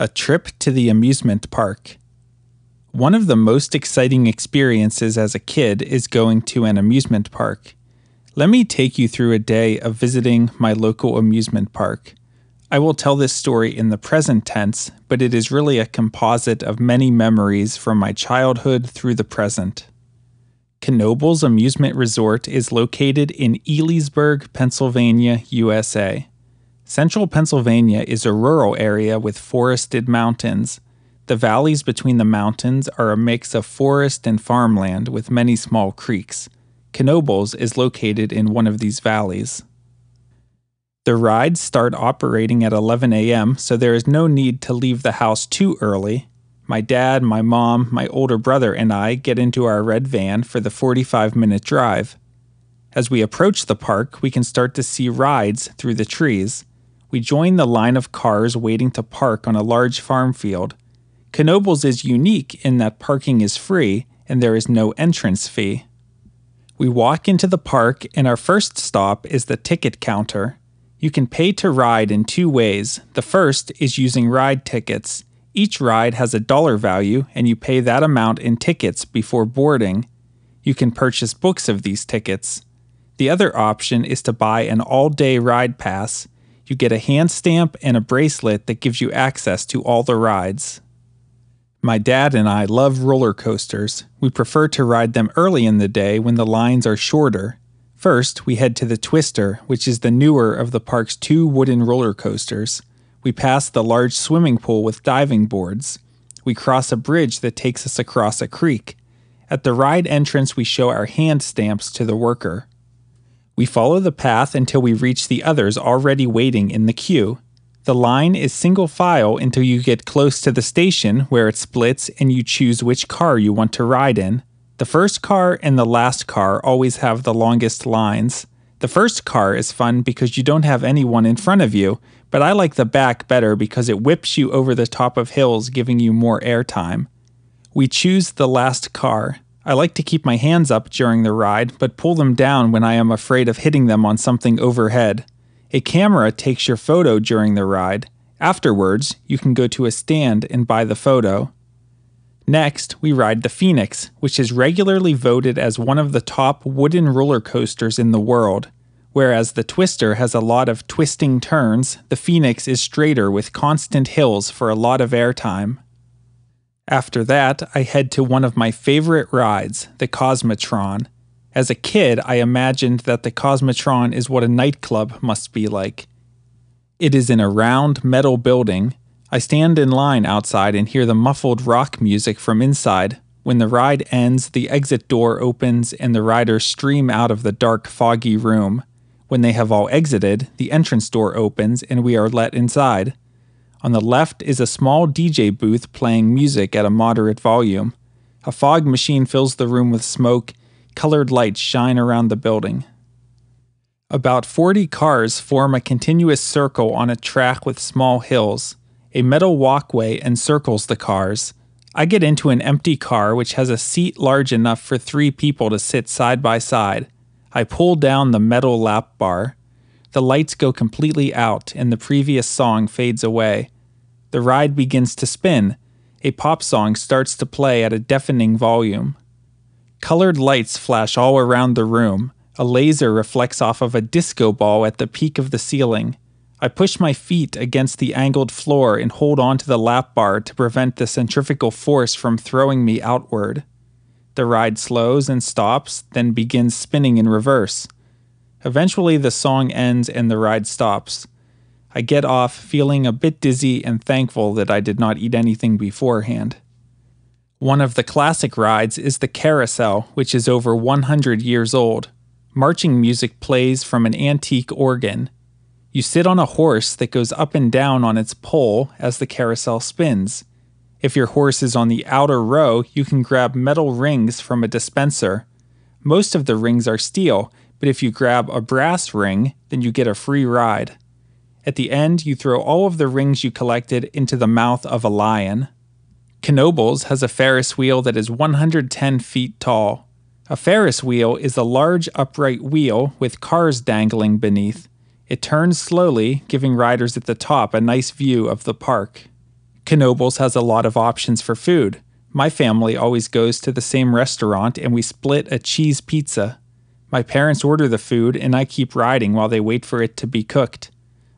A trip to the amusement park. One of the most exciting experiences as a kid is going to an amusement park. Let me take you through a day of visiting my local amusement park. I will tell this story in the present tense, but it is really a composite of many memories from my childhood through the present. Knoebels Amusement Resort is located in Elysburg, Pennsylvania, USA. Central Pennsylvania is a rural area with forested mountains. The valleys between the mountains are a mix of forest and farmland with many small creeks. Knoebels is located in one of these valleys. The rides start operating at 11 a.m., so there is no need to leave the house too early. My dad, my mom, my older brother, and I get into our red van for the 45 minute drive. As we approach the park, we can start to see rides through the trees. We join the line of cars waiting to park on a large farm field. Knoebels is unique in that parking is free and there is no entrance fee. We walk into the park, and our first stop is the ticket counter. You can pay to ride in two ways. The first is using ride tickets. Each ride has a dollar value, and you pay that amount in tickets before boarding. You can purchase books of these tickets. The other option is to buy an all day ride pass you get a hand stamp and a bracelet that gives you access to all the rides. My dad and I love roller coasters. We prefer to ride them early in the day when the lines are shorter. First, we head to the Twister, which is the newer of the park's two wooden roller coasters. We pass the large swimming pool with diving boards. We cross a bridge that takes us across a creek. At the ride entrance, we show our hand stamps to the worker. We follow the path until we reach the others already waiting in the queue. The line is single file until you get close to the station where it splits and you choose which car you want to ride in. The first car and the last car always have the longest lines. The first car is fun because you don't have anyone in front of you, but I like the back better because it whips you over the top of hills, giving you more airtime. We choose the last car. I like to keep my hands up during the ride, but pull them down when I am afraid of hitting them on something overhead. A camera takes your photo during the ride. Afterwards, you can go to a stand and buy the photo. Next, we ride the Phoenix, which is regularly voted as one of the top wooden roller coasters in the world. Whereas the Twister has a lot of twisting turns, the Phoenix is straighter with constant hills for a lot of airtime. After that, I head to one of my favorite rides, the Cosmotron. As a kid, I imagined that the Cosmotron is what a nightclub must be like. It is in a round metal building. I stand in line outside and hear the muffled rock music from inside. When the ride ends, the exit door opens and the riders stream out of the dark, foggy room. When they have all exited, the entrance door opens and we are let inside. On the left is a small DJ booth playing music at a moderate volume. A fog machine fills the room with smoke. Colored lights shine around the building. About 40 cars form a continuous circle on a track with small hills. A metal walkway encircles the cars. I get into an empty car which has a seat large enough for three people to sit side by side. I pull down the metal lap bar. The lights go completely out and the previous song fades away. The ride begins to spin. A pop song starts to play at a deafening volume. Colored lights flash all around the room. A laser reflects off of a disco ball at the peak of the ceiling. I push my feet against the angled floor and hold on to the lap bar to prevent the centrifugal force from throwing me outward. The ride slows and stops, then begins spinning in reverse. Eventually, the song ends and the ride stops. I get off feeling a bit dizzy and thankful that I did not eat anything beforehand. One of the classic rides is the carousel, which is over 100 years old. Marching music plays from an antique organ. You sit on a horse that goes up and down on its pole as the carousel spins. If your horse is on the outer row, you can grab metal rings from a dispenser. Most of the rings are steel, but if you grab a brass ring, then you get a free ride. At the end, you throw all of the rings you collected into the mouth of a lion. Knoebels has a Ferris wheel that is 110 feet tall. A Ferris wheel is a large upright wheel with cars dangling beneath. It turns slowly, giving riders at the top a nice view of the park. Knoebels has a lot of options for food. My family always goes to the same restaurant and we split a cheese pizza. My parents order the food and I keep riding while they wait for it to be cooked.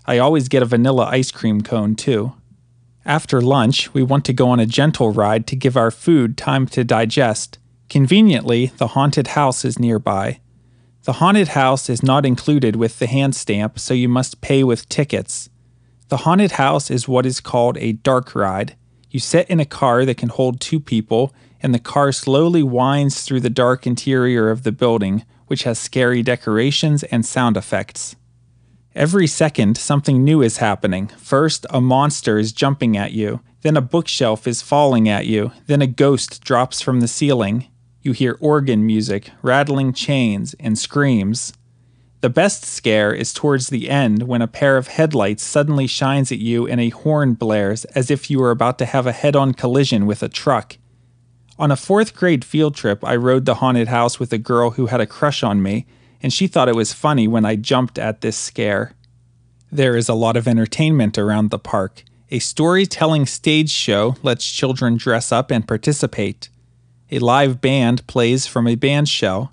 I always get a vanilla ice cream cone too. After lunch, we want to go on a gentle ride to give our food time to digest. Conveniently, the haunted house is nearby. The haunted house is not included with the hand stamp, so you must pay with tickets. The haunted house is what is called a dark ride. You sit in a car that can hold two people, and the car slowly winds through the dark interior of the building, which has scary decorations and sound effects. Every second, something new is happening. First, a monster is jumping at you, then a bookshelf is falling at you, then a ghost drops from the ceiling. You hear organ music, rattling chains, and screams. The best scare is towards the end when a pair of headlights suddenly shines at you and a horn blares as if you were about to have a head on collision with a truck. On a fourth grade field trip, I rode the haunted house with a girl who had a crush on me, and she thought it was funny when I jumped at this scare. There is a lot of entertainment around the park. A storytelling stage show lets children dress up and participate. A live band plays from a band shell.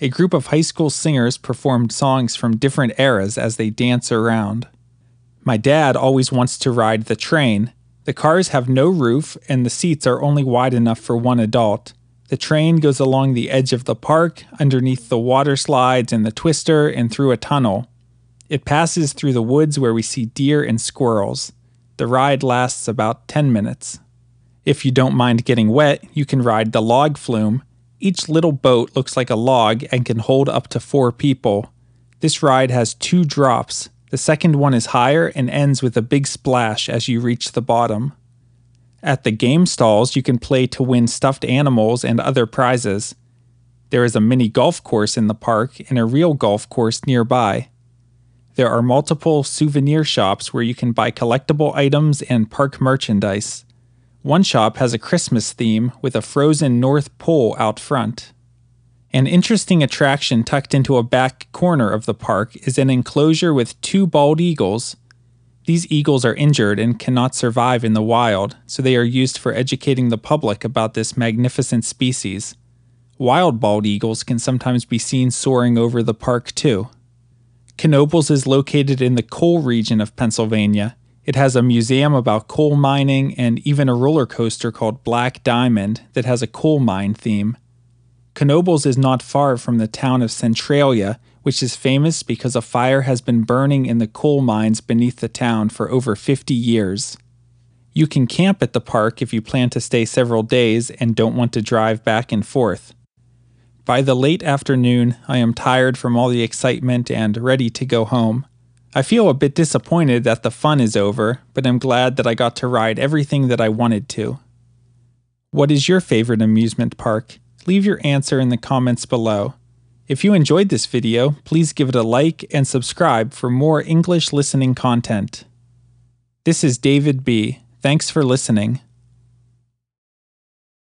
A group of high school singers performed songs from different eras as they dance around. My dad always wants to ride the train. The cars have no roof and the seats are only wide enough for one adult. The train goes along the edge of the park, underneath the water slides and the twister, and through a tunnel. It passes through the woods where we see deer and squirrels. The ride lasts about 10 minutes. If you don't mind getting wet, you can ride the log flume. Each little boat looks like a log and can hold up to four people. This ride has two drops. The second one is higher and ends with a big splash as you reach the bottom. At the game stalls, you can play to win stuffed animals and other prizes. There is a mini golf course in the park and a real golf course nearby. There are multiple souvenir shops where you can buy collectible items and park merchandise. One shop has a Christmas theme with a frozen North Pole out front. An interesting attraction tucked into a back corner of the park is an enclosure with two bald eagles. These eagles are injured and cannot survive in the wild, so they are used for educating the public about this magnificent species. Wild bald eagles can sometimes be seen soaring over the park too. Knoebels is located in the coal region of Pennsylvania it has a museum about coal mining and even a roller coaster called Black Diamond that has a coal mine theme. Knoebels is not far from the town of Centralia, which is famous because a fire has been burning in the coal mines beneath the town for over 50 years. You can camp at the park if you plan to stay several days and don't want to drive back and forth. By the late afternoon, I am tired from all the excitement and ready to go home. I feel a bit disappointed that the fun is over, but I'm glad that I got to ride everything that I wanted to. What is your favorite amusement park? Leave your answer in the comments below. If you enjoyed this video, please give it a like and subscribe for more English listening content. This is David B. Thanks for listening.